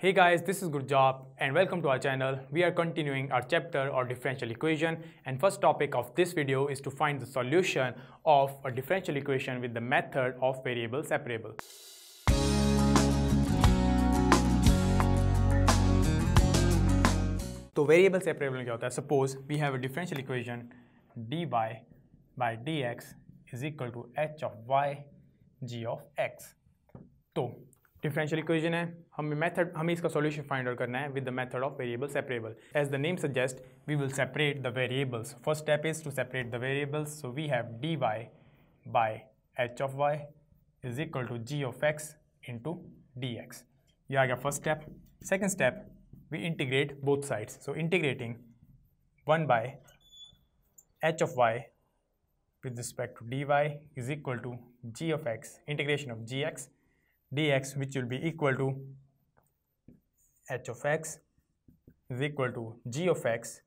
Hey guys, this is Gurjap and welcome to our channel. We are continuing our chapter or differential equation and first topic of this video is to find the solution of a differential equation with the method of variable separable. तो variable separable में क्या होता है suppose we have a differential equation D by by D X is equal to H of Y G of X तो differential equation है। हमें method हमें इसका सॉल्यूशन फाइंड आउट करना है with the method of variable separable as the name suggest we will separate the variables first step is to separate the variables so we have D Y by H of Y is equal to G of X into D X ये आ गया first step second step we integrate both sides so integrating one by H of Y with respect to dy is equal to g of x, integration of gx dx which will be equal to h of x is equal to g of x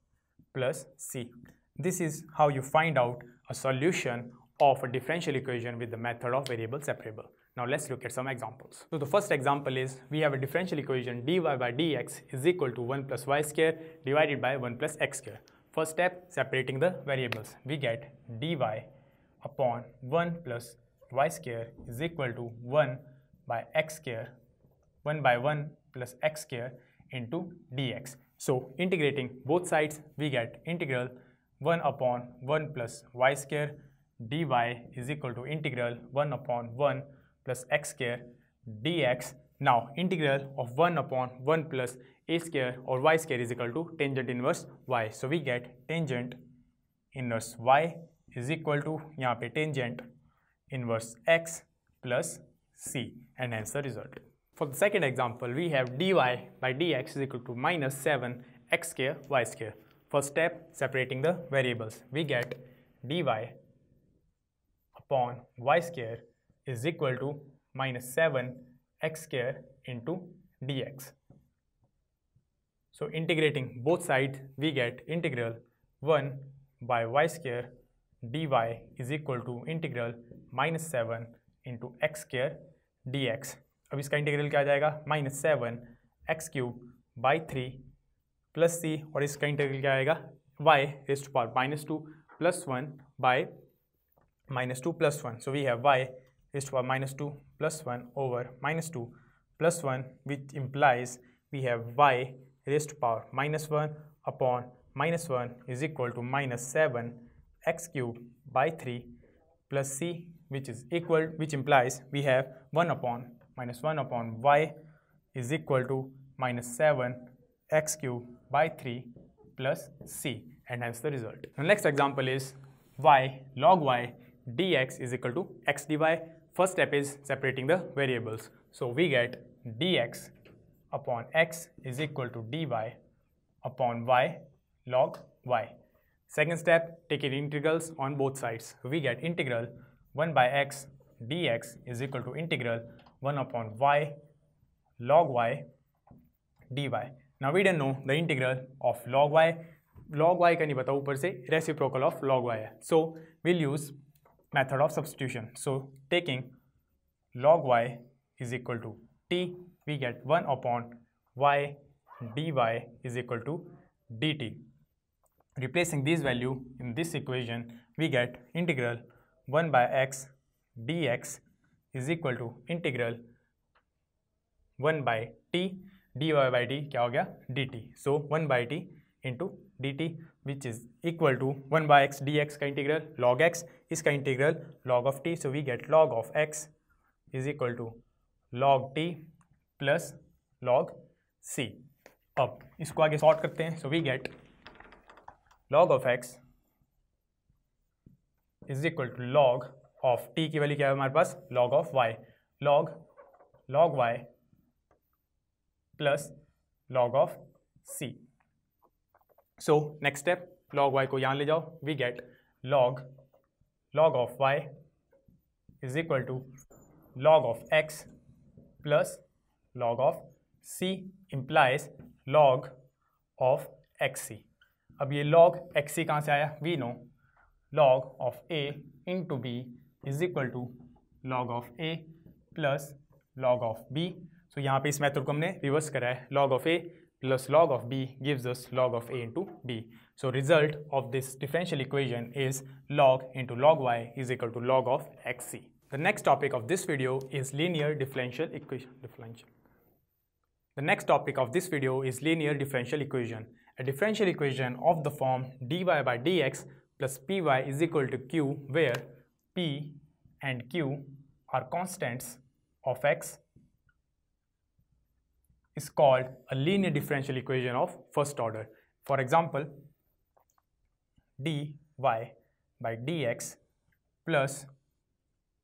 plus c. This is how you find out a solution of a differential equation with the method of variable separable. Now let's look at some examples. So the first example is we have a differential equation dy by dx is equal to 1 plus y square divided by 1 plus x square. First step separating the variables. We get dy upon 1 plus y square is equal to 1 by x square 1 by 1 plus x square into dx. So integrating both sides we get integral 1 upon 1 plus y square dy is equal to integral 1 upon 1 plus x square dx. Now integral of 1 upon 1 plus a square or y square is equal to tangent inverse y. So we get tangent inverse y is equal to यहाँ पे tangent inverse x plus c and hence the result. For the second example, we have dy by dx is equal to minus 7 x square y square. First step, separating the variables. We get dy upon y square is equal to minus 7 x square into dx. So integrating both sides, we get integral 1 by y square dy is equal to integral minus 7 into x D X अब इसका integral क्या आ जाएगा? Minus seven X cube by three plus C और इसका integral क्या आएगा? Y raised power minus two plus one by minus two plus one so we have Y raised power minus two plus one over minus two plus one which implies we have Y raised power minus one upon minus 1 is equal to minus 7 x cube by 3 plus c which is equal which implies we have 1 upon minus 1 upon y is equal to minus 7 x cube by 3 plus c and hence the result. The next example is y log y dx is equal to x dy. First step is separating the variables. So we get dx upon x is equal to dy upon y log y. Second step, taking integrals on both sides. We get integral 1 by x dx is equal to integral 1 upon y log y dy. Now we don't know the integral of log y. Log y can you bata upar se reciprocal of log y. So we'll use method of substitution. So taking log y is equal to t, we get 1 upon y dy is equal to dt. Replacing this value in this equation, we get integral one by X D X is equal to integral one by T D Y by D क्या हो गया? D T. So one by T into D T which is equal to one by X D X का integral log x, इसका integral log of T so we get log of X is equal to log T plus log C अब, इसको आगे short करते हैं so we get log of X is equal to log of T की value क्या है हमारे पास? Log of Y log log Y plus log of C so next step log Y को यहाँ ले जाओ। We get log log of Y is equal to log of X plus log of C implies log of X C अब ये log x सी कहाँ से आया? We know Log of A into B is equal to log of a plus log of b. So यहाँ पे इस method को हमने रिवर्स करा है log of A plus log of b gives us log of a into b. So result of this differential equation is log into log y is equal to log of xc. The next topic of this video is linear differential equation. Differential. The next topic of this video is linear differential equation. A differential equation of the form dy by dx plus py is equal to q where p and q are constants of x is called a linear differential equation of first order. For example, dy by dx plus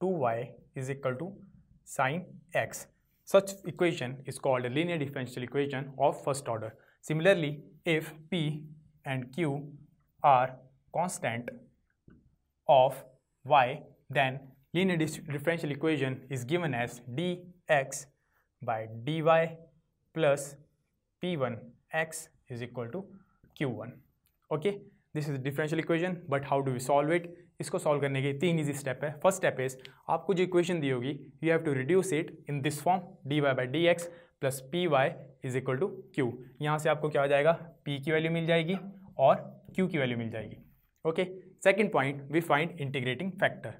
2y is equal to sine x. Such equation is called a linear differential equation of first order. Similarly, if p and q are constant of y, then linear differential equation is given as dx by dy plus p1 x is equal to q1 okay this is a differential equation but how do we solve it इसको solve करने के तीन easy step है first step is आपको जो equation दी होगी you have to reduce it in this form D Y by D X plus P Y is equal to Q यहाँ से आपको क्या हो जाएगा पी की वैल्यू मिल जाएगी और क्यू की वैल्यू मिल जाएगी okay second point we find integrating factor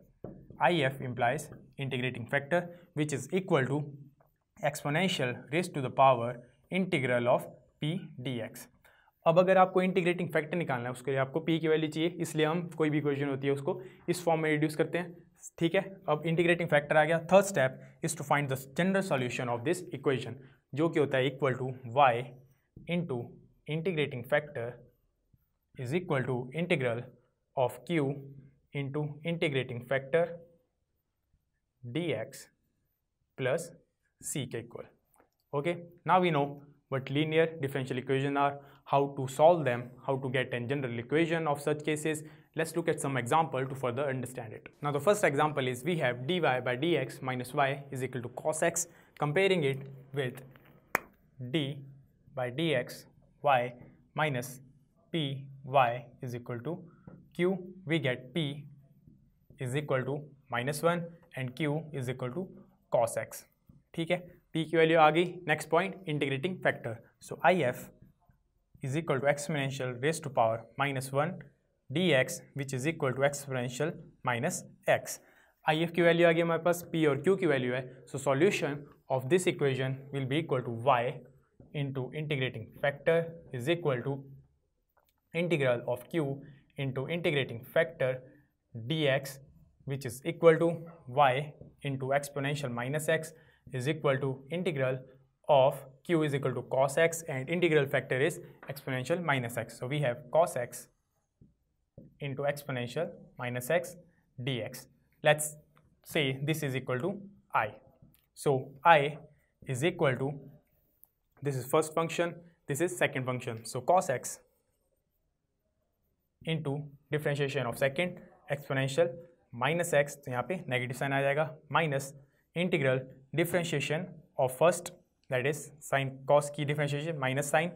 I F implies integrating factor which is equal to exponential raised to the power integral of P D X अब अगर आपको इंटीग्रेटिंग फैक्टर निकालना है, उसके लिए आपको पी की वैल्यू चाहिए, इसलिए हम, कोई भी इक्वेशन होती है उसको, इस फॉर्म में रिड्यूस करते हैं। ठीक है? अब इंटीग्रेटिंग फैक्टर आ गया। Third step is to find the general solution of this equation जो कि होता है equal to Y into integrating factor is equal to integral of q into integrating factor dx plus ck equal. Okay, now we know what linear differential equation are, how to solve them, how to get a general equation of such cases. Let's look at some example to further understand it. Now the first example is we have dy by dx minus y is equal to cos x, comparing it with d by dx y minus p y is equal to q. We get p is equal to minus 1 and q is equal to cos x. ठीक है? P की value आ गई। Next point integrating factor so I F is equal to exponential raised to power minus one D X which is equal to exponential minus X I F की value आ गई हमारे पास। पी और Q की value है। So solution of this equation will be equal to Y into integrating factor is equal to integral of q into integrating factor dx which is equal to y into exponential minus x is equal to integral of q is equal to cos x and integral factor is exponential minus x. So, we have cos x into exponential minus x dx. Let's say this is equal to i. So, i is equal to this is first function, this is second function. So, cos x into differentiation of second exponential minus X तो यहाँ पे negative sign आ जाएगा minus integral differentiation of first that is sine cos की differentiation minus sine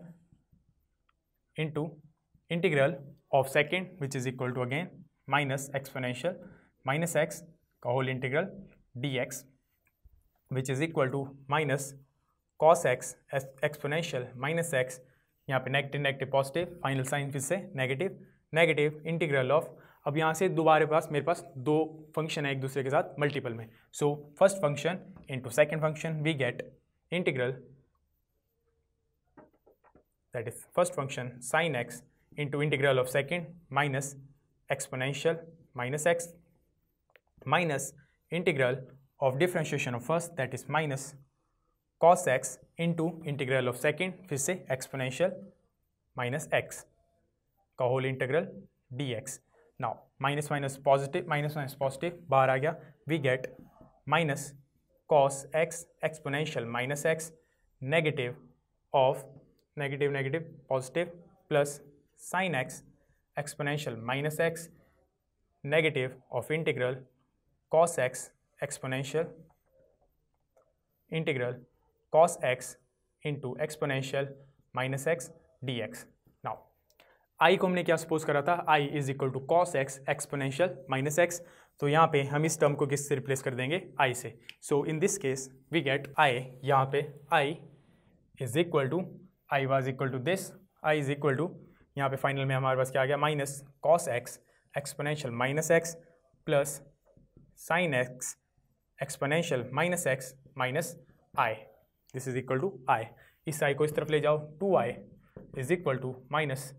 into integral of second which is equal to again minus exponential minus X का whole integral D X which is equal to minus cos X exponential minus X यहाँ पे negative negative positive final sign फिर से negative negative integral of अब यहाँ से दोबारे पास मेरे पास दो फ़ंक्शन है एक दूसरे के साथ मल्टीपल में। So first function into second function we get integral that is first function sine X into integral of second minus exponential minus X minus integral of differentiation of first that is minus cos X into integral of second फिर से exponential minus x का whole integral D X now minus minus positive minus minus positive बाहर आ गया we get minus cos x exponential minus x negative of negative negative positive plus sin x exponential minus x negative of integral cos x exponential integral cos x into exponential minus x dx आई को हमने क्या suppose करा था? I is equal to cos X exponential minus X तो यहाँ पे हम इस टर्म को किससे रिप्लेस कर देंगे? आई से. So in this case we get I यहाँ पे I is equal to I was equal to this I is equal to यहाँ पे फाइनल में हमारे पास क्या आ गया? Minus cos X exponential minus X plus sine X exponential minus X minus I this is equal to I इस आई को इस तरफ़ ले जाओ. Two I is equal to minus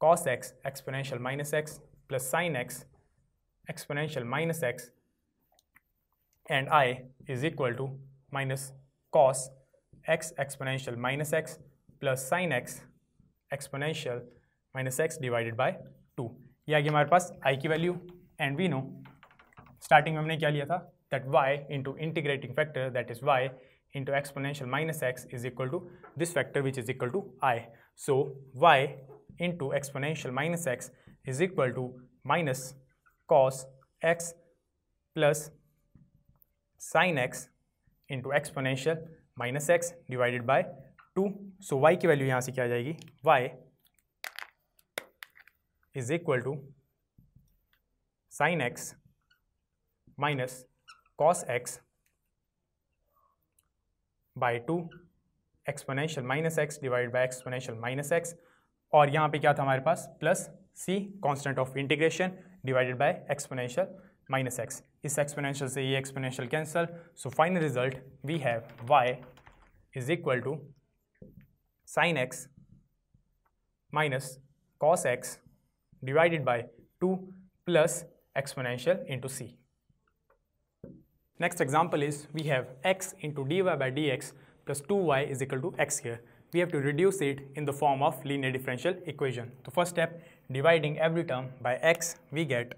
cos X exponential minus X plus sine X exponential minus x and i is equal to minus cos x exponential minus x plus sin x exponential minus x divided by 2 ये आ गया हमारे पास i की value and we know starting में हमने क्या लिया था that y into integrating factor that is y into exponential minus x is equal to this factor which is equal to i. So y into exponential minus X is equal to minus cos X plus sine X into exponential minus X divided by two so Y की value यहाँ से क्या आ जाएगी? Y is equal to sine X minus cos X by two exponential minus X divided by exponential minus X और यहाँ पे क्या था हमारे पास plus C constant of integration divided by exponential minus X इस एक्सपोनेंशियल से ये exponential cancel so final result we have Y is equal to sine X minus cos X divided by two plus exponential into c. Next example is we have x into dy by dx plus 2y is equal to x here. We have to reduce it in the form of linear differential equation. The first step, dividing every term by x, we get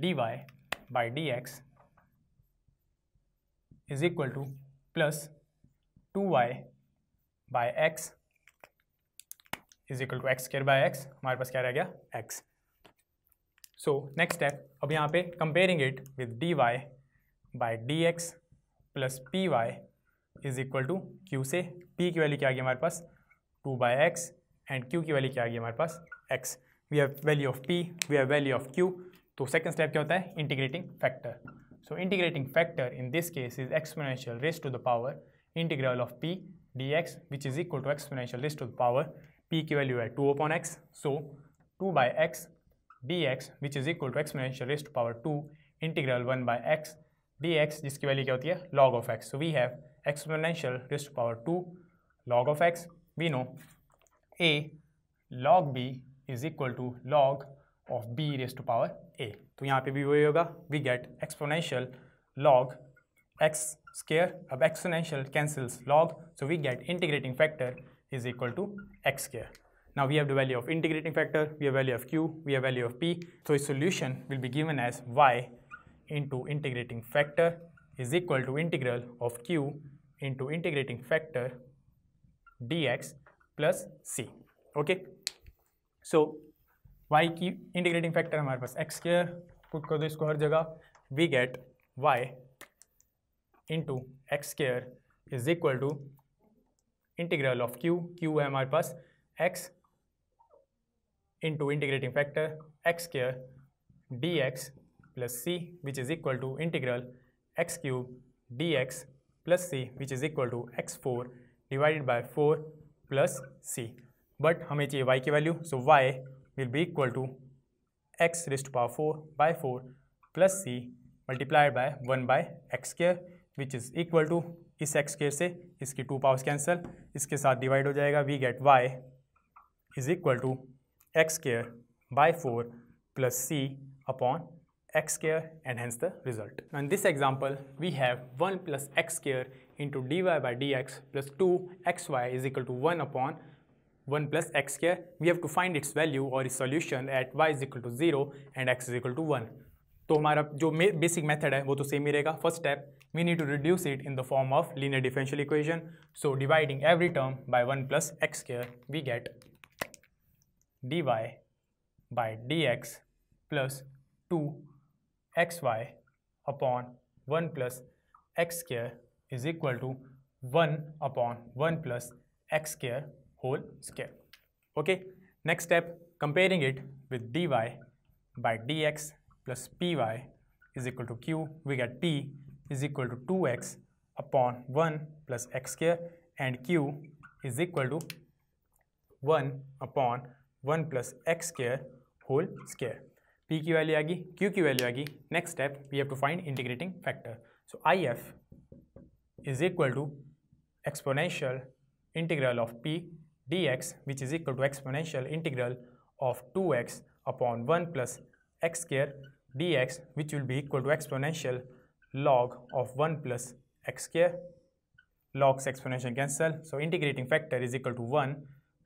dy by dx is equal to plus 2y by x is equal to x square by x हमारे पास क्या रह गया x so next step अब यहाँ पे comparing it with dy by dx plus py Is equal to Q से P की वैल्यू क्या आ गई हमारे पास? 2 by एक्स एंड क्यू की वैल्यू क्या आ गई हमारे पास? X we have value of P we have value of Q तो सेकंड स्टेप क्या होता है? Integrating factor so integrating factor in this case is exponential raised to the power integral of P D X which is equal to exponential raised to the power P की value है two upon X so two by X D X which is equal to exponential raised to power two integral one by X D X जिसकी value क्या होती है? Log of X so we have Exponential raise to power to log of X we know A log B is equal to log of B raise to power A तो यहाँ पे भी वही होगा we get exponential log X square अब exponential cancels log so we get integrating factor is equal to x square. Now we have the value of integrating factor, we have value of q, we have value of p. So its solution will be given as y into integrating factor is equal to integral of q into integrating factor dx plus c. Okay. So, y की integrating factor हमारे पास x square put कर दो इसको हर जगह we get y into X square is equal to integral of q q है हमारे पास x into integrating factor X square D X plus C which is equal to integral X cube D X plus C which is equal to X four divided by four plus C but हमें चाहिए y की value so y will be equal to x raised to power 4 by 4 plus c multiplied by 1 by x square, which is equal इस X square से इसकी two powers cancel इसके साथ divide हो जाएगा we get y is equal to x square by four plus C upon x square and hence the result. Now in this example, we have 1 plus x square into dy by dx plus 2xy is equal to 1 upon one plus X square we have to find its value और इस solution at Y is equal to zero and X is equal to one तो हमारा जो basic method है वो तो same ही रहेगा first step we need to reduce it in the form of linear differential equation so dividing every term by one plus x square we get d y by d x plus two xy upon 1 plus x square is equal to 1 upon 1 plus x square whole square. Okay, next step comparing it with dy by dx plus py is equal to q, we get p is equal to 2x upon 1 plus x square and q is equal to 1 upon 1 plus x square whole square. P की value आएगी Q की value आएगी। Next step we have to find integrating factor so I F is equal to exponential integral of P D X which is equal to exponential integral of two x upon one plus x square D X which will be equal to exponential log of one plus x square logs exponential cancel so integrating factor is equal to one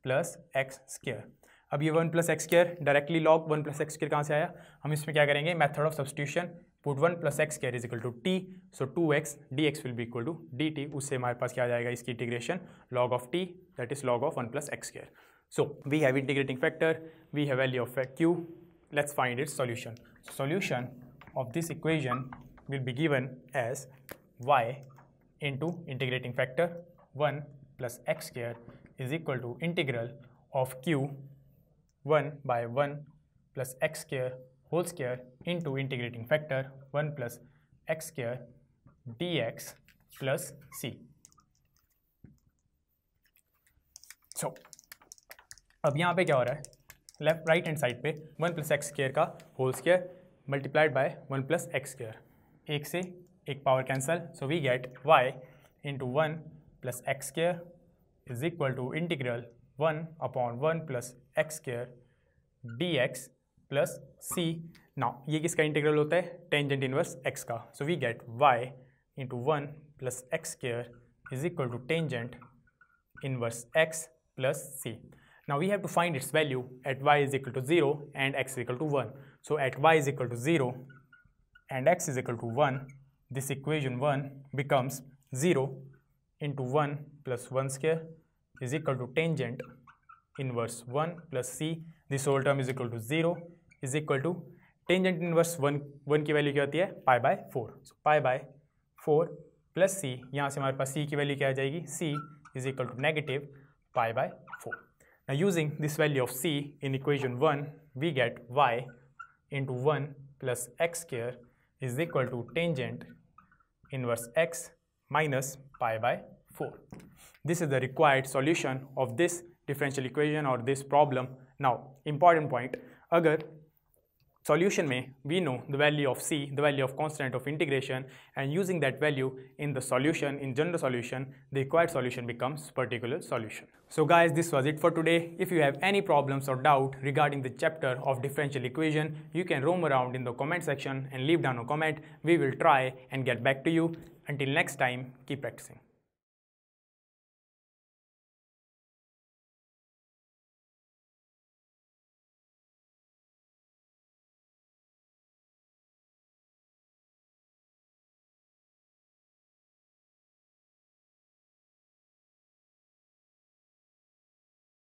plus x square अब ये one plus x square directly log one plus x square कहाँ से आया? हम इसमें क्या करेंगे? Method of substitution put one plus x square is equal to T so two x D X will be equal to D T उससे हमारे पास क्या आ जाएगा? इसकी integration log of T that is log of one plus x square so we have integrating factor we have value of Q let's find its. So solution of this equation will be given as y into integrating factor 1 plus x square is equal to integral of q 1 by 1 plus x square whole square into integrating factor 1 plus x square dx plus c. So, अब यहाँ पे क्या हो रहा है left right hand side पे one plus x square का whole square multiplied by one plus x square एक से एक power cancel so we get Y into one plus x square is equal to integral one upon one plus x square D X plus C. ना ये किसका integral होता है? Tangent inverse x का। So we get Y into one plus x square is equal to tangent inverse x plus C ना we have to find its value at Y is equal to zero and x is equal to one so at Y is equal to zero and x is equal to one this equation one becomes zero into one plus one square is equal to tangent inverse 1 plus c this whole term is equal to 0 is equal to tangent inverse 1 1 की value क्या होती है pi by four so pi by four plus C यहाँ से हमारे पास c की value क्या आ जाएगी c is equal to negative pi by 4 now using this value of c in equation 1 we get y into 1 plus x square is equal to tangent inverse x minus pi by 4 this is the required solution of this differential equation or this problem. Now, important point, agar solution may we know the value of c, the value of constant of integration and using that value in the solution, in general solution, the required solution becomes particular solution. So guys, this was it for today. If you have any problems or doubt regarding the chapter of differential equation, you can roam around in the comment section and leave down a comment. We will try and get back to you. Until next time, keep practicing.